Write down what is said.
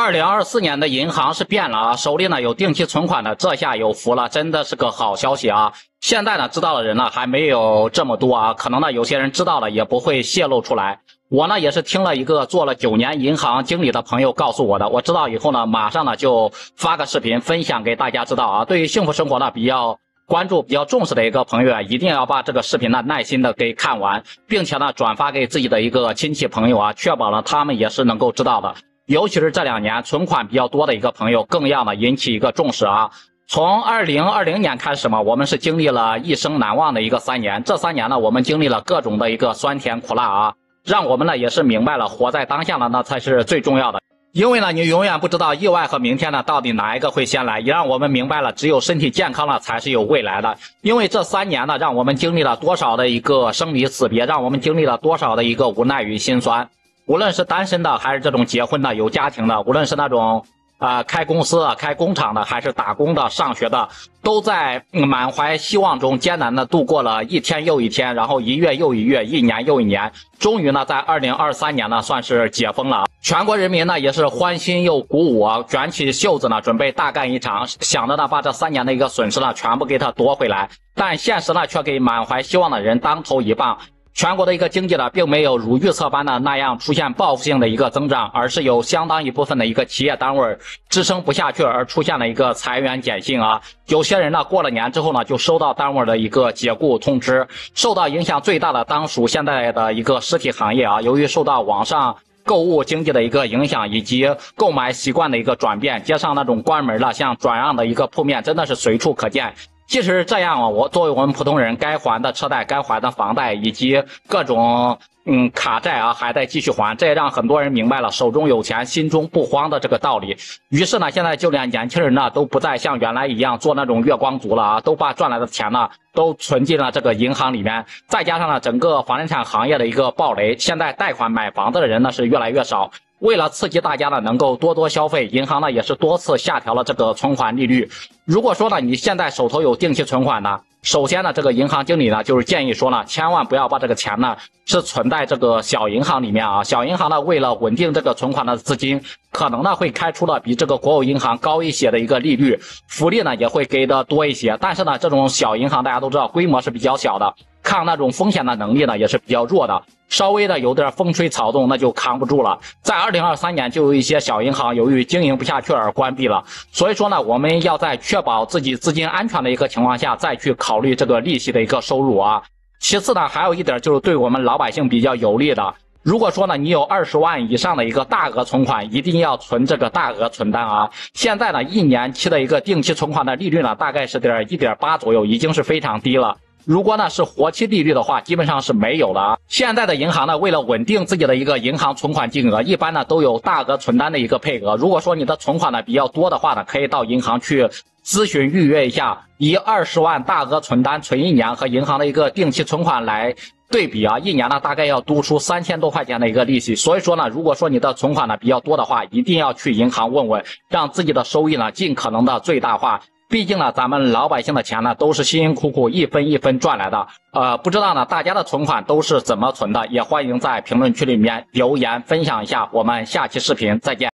二零二四年的银行是变了啊，手里呢有定期存款的，这下有福了，真的是个好消息啊！现在呢，知道的人呢还没有这么多啊，可能呢有些人知道了也不会泄露出来。我呢也是听了一个做了九年银行经理的朋友告诉我的，我知道以后呢，马上呢就发个视频分享给大家知道啊。对于幸福生活呢比较关注、比较重视的一个朋友啊，一定要把这个视频呢耐心的给看完，并且呢转发给自己的一个亲戚朋友啊，确保了他们也是能够知道的。尤其是这两年存款比较多的一个朋友，更要呢引起一个重视啊！从二零二零年开始嘛，我们是经历了一生难忘的一个三年。这三年呢，我们经历了各种的一个酸甜苦辣啊，让我们呢也是明白了活在当下呢，那才是最重要的。因为呢，你永远不知道意外和明天呢到底哪一个会先来，也让我们明白了只有身体健康了才是有未来的。因为这三年呢，让我们经历了多少的一个生离死别，让我们经历了多少的一个无奈与心酸。无论是单身的，还是这种结婚的、有家庭的，无论是那种啊开公司、开工厂的，还是打工的、上学的，都在满怀希望中艰难的度过了一天又一天，然后一月又一月，一年又一年，终于呢，在二零二三年呢，算是解封了。全国人民呢也是欢欣又鼓舞啊，卷起袖子呢，准备大干一场，想着呢把这三年的一个损失呢全部给他夺回来。但现实呢却给满怀希望的人当头一棒。全国的一个经济呢，并没有如预测般的那样出现报复性的一个增长，而是有相当一部分的一个企业单位支撑不下去，而出现了一个裁员减薪啊。有些人呢，过了年之后呢，就收到单位的一个解雇通知。受到影响最大的当属现在的一个实体行业啊，由于受到网上购物经济的一个影响，以及购买习惯的一个转变，街上那种关门了、像转让的一个铺面，真的是随处可见。即使是这样啊，我作为我们普通人，该还的车贷、该还的房贷以及各种嗯卡债啊，还在继续还，这也让很多人明白了手中有钱，心中不慌的这个道理。于是呢，现在就连年轻人呢，都不再像原来一样做那种月光族了啊，都把赚来的钱呢，都存进了这个银行里面。再加上呢，整个房地产行业的一个暴雷，现在贷款买房子的人呢是越来越少。为了刺激大家呢，能够多多消费，银行呢也是多次下调了这个存款利率。如果说呢，你现在手头有定期存款呢，首先呢，这个银行经理呢就是建议说呢，千万不要把这个钱呢是存在这个小银行里面啊。小银行呢为了稳定这个存款的资金，可能呢会开出了比这个国有银行高一些的一个利率，福利呢也会给的多一些。但是呢，这种小银行大家都知道规模是比较小的。抗那种风险的能力呢，也是比较弱的。稍微的有点风吹草动，那就扛不住了。在二零二三年，就有一些小银行由于经营不下去而关闭了。所以说呢，我们要在确保自己资金安全的一个情况下，再去考虑这个利息的一个收入啊。其次呢，还有一点就是对我们老百姓比较有利的。如果说呢，你有二十万以上的一个大额存款，一定要存这个大额存单啊。现在呢，一年期的一个定期存款的利率呢，大概是点一点八左右，已经是非常低了。如果呢是活期利率的话，基本上是没有了。现在的银行呢，为了稳定自己的一个银行存款金额，一般呢都有大额存单的一个配额。如果说你的存款呢比较多的话呢，可以到银行去咨询预约一下，以二十万大额存单存一年和银行的一个定期存款来对比啊，一年呢大概要多出三千多块钱的一个利息。所以说呢，如果说你的存款呢比较多的话，一定要去银行问问，让自己的收益呢尽可能的最大化。毕竟呢，咱们老百姓的钱呢，都是辛辛苦苦一分一分赚来的。呃，不知道呢，大家的存款都是怎么存的？也欢迎在评论区里面留言分享一下。我们下期视频再见。